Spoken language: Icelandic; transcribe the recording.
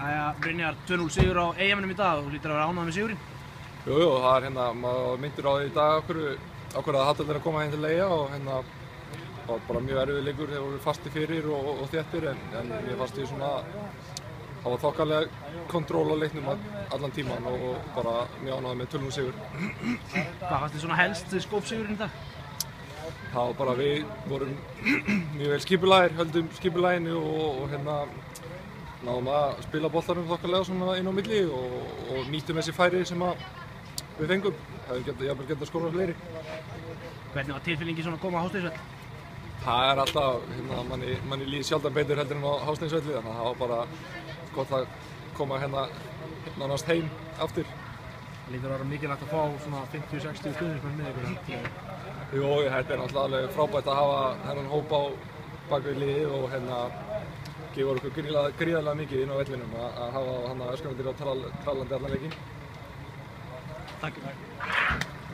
Æja, Brynjar, 2-0 sigur á EM-num í dag, þú lítur að vera ánægð með sigurinn. Jú, jú, það er hérna, maður myndir á því í dag okkur, okkur að hattallir að koma heim til leiða og hérna það var bara mjög erfið leikur þegar voru fasti fyrir og, og, og þéttir en, en ég fannst því svona það var þokkalega kontról á leiknum allan tíman og, og bara mjög ánægð með 12 sigur. Hvað fannst þið svona helst skópsigurinn í dag? Það var bara við vorum mjög vel skipulægir, höldum skipulæginu og, og hérna náðum að spila boltarum þokkalega svona inn á milli og, og nýttum þessi færi sem að við fengum. Hefum getað, ég hef bara getað skórað fleiri. Hvernig var tilfélningi svona að koma á Hástegsveld? Það er alltaf, hérna, manni, manni líði sjálfdan betur heldur en á Hásteinsvelli þannig að það var bara gott að koma hérna nánast heim aftur. Lítur að vera mikilvægt að fá svona 50-60 stuðnismenn með ykkur. Jú, þetta er náttúrulega alveg frábært að hafa þennan hóp á bakvið liðið og hérna gefur okkur gríðarlega, mikið inn á vellinum að, hafa hann að öskandir á trallandi allan leikin. Takk.